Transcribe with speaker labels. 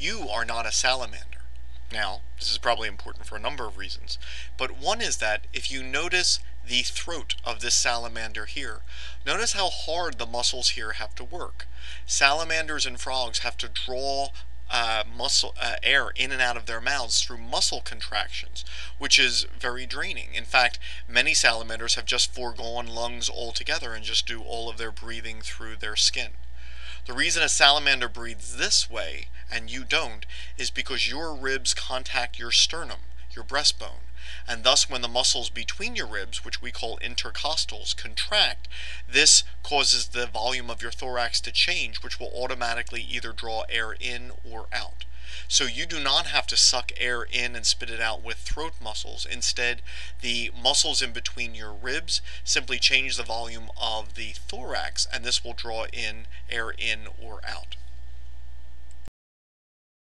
Speaker 1: you are not a salamander. Now, this is probably important for a number of reasons, but one is that if you notice the throat of this salamander here, notice how hard the muscles here have to work. Salamanders and frogs have to draw uh, muscle uh, air in and out of their mouths through muscle contractions, which is very draining. In fact, many salamanders have just foregone lungs altogether and just do all of their breathing through their skin. The reason a salamander breathes this way and you don't is because your ribs contact your sternum, your breastbone. And thus, when the muscles between your ribs, which we call intercostals, contract, this causes the volume of your thorax to change, which will automatically either draw air in or out. So you do not have to suck air in and spit it out with throat muscles. Instead, the muscles in between your ribs simply change the volume of the thorax, and this will draw in air in or out.